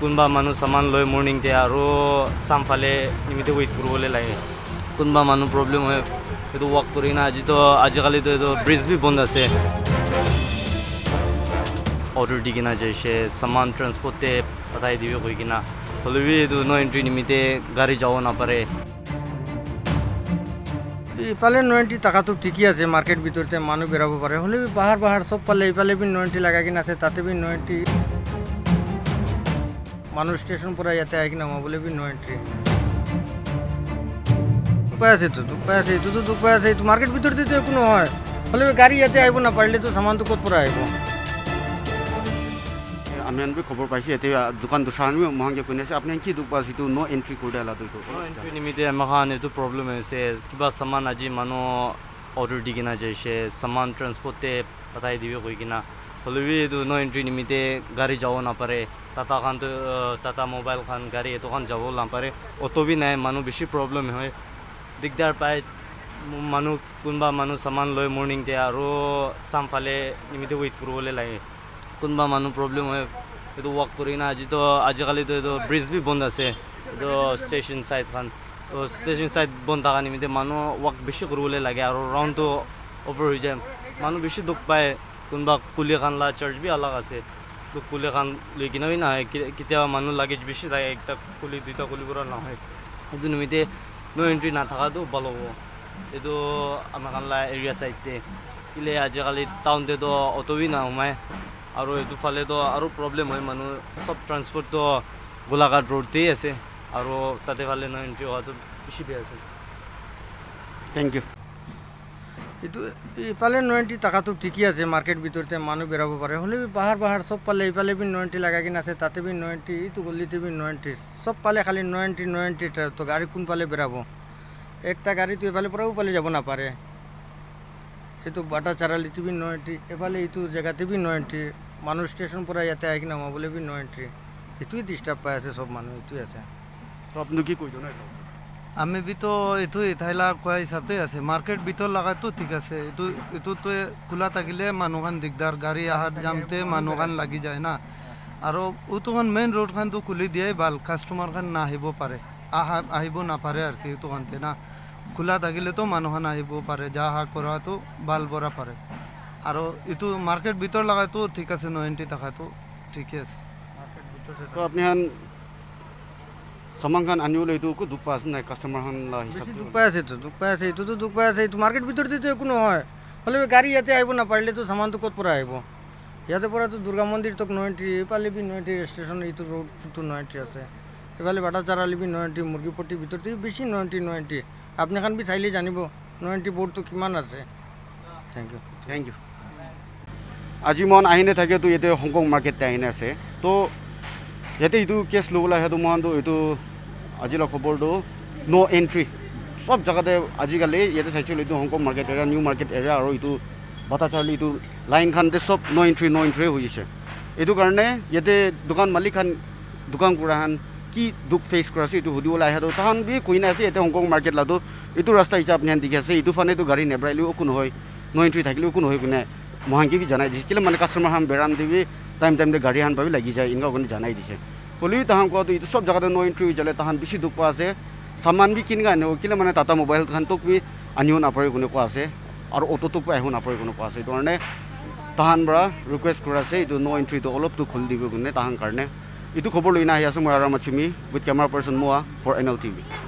কোনোবা মানুহ চামান লৈ মৰ্ণিংতে আৰু চামফালে নিমিতে ৱেইট কৰিবলৈ লাগে। কোনোবা মানুহ প্ৰব্লেম হয় সেইটো ৱাক কৰি কিনে আজিতো আজিকালিতো এইটো ব্ৰিজ বি বন্ধ আছে। অৰ্ডাৰ দি কিনে যাইছে চামান ট্ৰান্সপৰ্টে পঠাই দিব কৈ কিনে। হ'লেও বি এইটো ন এণ্ট্ৰি নিমিতে গাড়ী যাব নাপাৰে। ইফালে নয়েণ্টি টাকাটো ঠিকই আছে মার্কেট ভিতরতে মানুষ বেরাবো পারে হলে পাহাড় পাহাড় সব পালে ইফালে বি নয়েণ্টি লাগাই কিনে আছে তাতে বি নয়েণ্টি মানুষ স্টেশন পৰা ইয়াতে আহি কিনে নামাবলে বি নয়েণ্টি উপায় আছে তো উপায় আছে এইটোতো উপায় আছে এইটো মাৰ্কেট ভিতৰতেতো একো নহয় হ'লে গাড়ী ইয়াতে আহিব নাপাৰিলেতো চামানটো ক'ত পৰা আহিব? আমি আনবি খবৰ পাইছোঁ এতিয়া দোকান দুচাৰনি মহাংকে কৈ আছে আপুনি কি দুখ পাইছে এইটো ন' এণ্ট্ৰি কৰি দিলা এইটো? ন এণ্ট্ৰি নিমিতে আমাখান এইটো প্ৰব্লেম হৈছে কিবা চামান আজি মানুহ অৰ্ডাৰ দি কিনে যাইছে চামান ট্ৰান্সপৰ্টে পঠাই দিব কৈ কিনে। হ'লেও বি এইটো ন এণ্ট্ৰি নিমিতে গাড়ী যাব নাপাৰে টাটা খানটো টাটা মোবাইল খান গাড়ী এইটো খান যাব নাপাৰে অটো বি নাই মানুহ বেছি প্ৰব্লেম হয় দিগদাৰ পায় ম- মানুহ কোনোবা মানুহ চামান লৈ মৰ্ণিংতে আৰু চামফালে নিমিতে ৱেইট কৰিবলৈ লাগে কোনোবা মানুহ প্ৰব্লেম হয় এইটো ৱাক কৰি কিনে আজিতো আজিকালিতো এইটো ব্ৰিজ বি বন্ধ আছে এইটো ষ্টেচন ছাইড খান তো ষ্টেচন ছাইড বন্ধ থকা নিমিত্তে মানুহ ৱাক বেছি কৰিবলৈ লাগে আৰু ৰাউণ্ডটো অভাৰ হৈ যায় মানুহ বেছি দুখ পায় কোনোবা কুলি খান লা চাৰ্চ বি আলাগ আছে। তো কুলি খান লৈ কিনেও নাহে। কেতিয়াবা মানুহ লাগেজ বেছি থাকে একটা কুলি দুইটা কুলিৰ পৰা নহয় সেইটো নিমিত্তে ন এণ্ট্ৰি নাথাকাটো ভাল হ'ব। এইটো আমাৰ খানলা এৰিয়া ছাইডতে কেলে আজিকালি টাউনতেতো বি নাসোমায় আৰু এইটো ফালেতো আৰু প্ৰব্লেম হয়। মানুহ চব ট্ৰান্সপৰ্টটো গোলাঘাট ৰোডতেই আছে। আৰু তাতে ফালে ন এণ্ট্ৰি হোৱাটো বেছি বেয়া আছে। থেংক ইউ এইটো ইফালে নয়েণ্টি টাকাটো ঠিকই আছে মাৰ্কেট ভিতৰতে মানুহ বেৰাব পাৰে। হ'লে পাহাড় পাহাড় চব পালে ইফালে বি নয়েণ্টি লাগাই কিনে আছে তাতে বি নয়েণ্টি এইটো গলিতে বি নয়েণ্টি চব পালে খালি নয়েণ্টি নয়েণ্টি তো গাড়ী কোনফালে বেৰাব? একটা গাড়ীটো এফালে পৰাও পালে যাব নাপাৰে। এইটো বাটা চাৰালিতে বি নয়েণ্টি এফালে এইটো জেগাতে বি নয়েণ্টি মানুহ ষ্টেচন পৰা ইয়াতে আহি কিনে নামাবলৈ বি নয়েণ্টি এইটোৱে ডিষ্টাৰ্ব পাই আছে চব মানুহ এইটোৱে আছে। আপুনি কি কৈ দিওঁ আমি বিতো এইটো ইঠাইলা কোৱা হিচাপতে আছে। মাৰ্কেট ভিতৰত লগাটো ঠিক আছে। এইটো এইটোতো খোলা থাকিলে মানুহখন দিগদাৰ। গাড়ী অহাৰ যাওঁতে মানুহখন লাগি যায় না। আৰু উটোখন মেইন ৰোডখনটো খুলি দিয়াই ভাল। কাষ্টমাৰখন নাহিব পাৰে। আহা আহিব নাপাৰে আৰু কি এইটোখনতে না। খোলা থাকিলেতো মানুহখন আহিব পাৰে। যা অহা কৰাটো ভাল পৰা পাৰে। আৰু এইটো মাৰ্কেট ভিতৰত লগাটো ঠিক আছে। নয়েণ্টি টকাটো ঠিকে আছে। তো আপুনি খান চামান খান আনিবলৈ এইটো একো দুখ পাই আছে নাই কাষ্টমাৰ খান লা বেছি হিচাপটো দুখ পাই আছে তো দুখ পাই আছে এইটোতো দুখ পাই আছে এইটো মাৰ্কেট ভিতৰতেতো একো নহয় হ'লে গাড়ী ইয়াতে আহিব নাপাৰিলেতো চামানটো ক'ত পৰা আহিব ইয়াতে পৰাতো দুৰ্গা মন্দিৰ তোক নয়েণ্টি এইফালে বি নয়েণ্টি ষ্টেচন এইটো ৰোডটো নয়েণ্টি আছে এইফালে বাটা চাৰালি বি নয়েণ্টি মুৰ্গীপট্টিৰ ভিতৰতে বেছি নয়েণ্টি নয়েণ্টি আপুনি খান বি চাইলে জানিব নয়েণ্টি বৰ্ডটো কিমান আছে থেংক ইউ থেংক ইউ আজি মন আহিনে থাকেতো ইয়াতে হংকং মাৰ্কেটতে আহিনে আছে তো ইয়াতে এইটো কেছ ল'বলৈ আহেতো মহানটো এইটো আজিলৈ খবৰটো ন' এণ্ট্ৰি চব জেগাতে আজিকালি ইয়াতে চাইছিলোঁ এইটো Hong Kong market area New Market area আৰু এইটো বাটা চাৰ্লি এইটো লাইন খানতে চব ন' এণ্ট্ৰি ন' এণ্ট্ৰিয়ে হৈ গৈছে। এইটো কাৰণে ইয়াতে দোকান মালিক খান দোকান কৰা খান কি দুখ ফেচ কৰা আছে এইটো সুধিবলৈ আহে তাহান বি কৈ আছে ইয়াতে হংকং মাৰ্কেট লাটো এইটো ৰাস্তা এতিয়া আপুনি দেখি আছে এইটো ফালেতো গাড়ী নেবৰাইলেও একো নহয়। ন' এণ্ট্ৰি থাকিলেও একো নহয় কোনে। মহাংকি জনাই কেলে মানে কাষ্টমাৰ হাম বেৰাম দিবি? টাইম টাইমতে গাড়ী হান পাবি লাগি যায় এনেকুৱা কাৰণে জনাই দিছে হ'লেও তাহান কোৱাটো এইটো চব জেগাতে ন' এণ্ট্ৰি হৈ যালে তাহান বেছি দুখ পোৱা আছে চামান বি কিনকা আনিব কেলে মানে টাটা মোবাইল খানটোক বি আনিব নাপাৰে কোনে কোৱা আছে আৰু অ'টোটোক বি আহিব নাপাৰে কোনে কোৱা আছে এইটো কাৰণে তাহান পৰা ৰিকুৱেষ্ট কৰা আছে এইটো ন' এণ্ট্ৰিটো অলপটো খুলি দিব কোনে তাহান কাৰণে এইটো খবৰ লৈ নাহি আছোঁ মই আৰাম আছুমি উইথ কেমেৰা পাৰ্চন মোৱা ফৰ এন এল টিভি